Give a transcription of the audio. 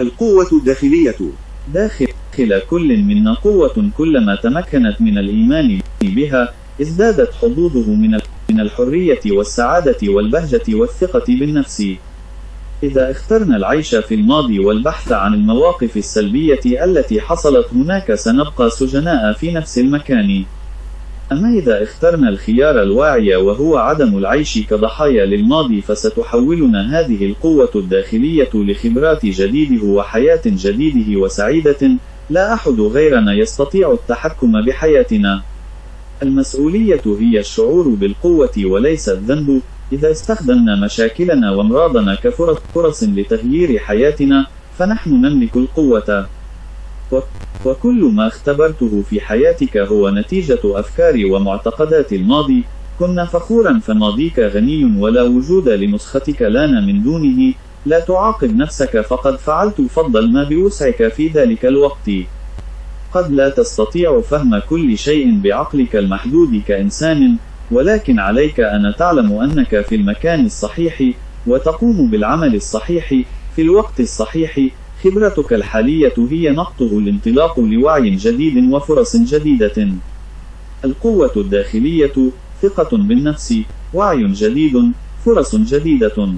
القوة الداخلية داخل كل منا قوة كلما تمكنت من الإيمان بها ازدادت حظوظه من من الحرية والسعادة والبهجة والثقة بالنفس. إذا اخترنا العيش في الماضي والبحث عن المواقف السلبية التي حصلت هناك سنبقى سجناء في نفس المكان. أما إذا اخترنا الخيار الواعي وهو عدم العيش كضحايا للماضي فستحولنا هذه القوة الداخلية لخبرات جديده وحياة جديده وسعيدة لا أحد غيرنا يستطيع التحكم بحياتنا. المسؤولية هي الشعور بالقوة وليس الذنب. إذا استخدمنا مشاكلنا وأمراضنا كفرص لتغيير حياتنا، فنحن نملك القوة. وكل ما اختبرته في حياتك هو نتيجة أفكار ومعتقدات الماضي. كن فخورا فماضيك غني ولا وجود لنسختك لأن من دونه. لا تعاقب نفسك فقد فعلت فضل ما بوسعك في ذلك الوقت. قد لا تستطيع فهم كل شيء بعقلك المحدود كإنسان، ولكن عليك أن تعلم أنك في المكان الصحيح، وتقوم بالعمل الصحيح، في الوقت الصحيح. خبرتك الحالية هي نقطه الانطلاق لوعي جديد وفرص جديدة. القوة الداخلية، ثقة بالنفس، وعي جديد، فرص جديدة.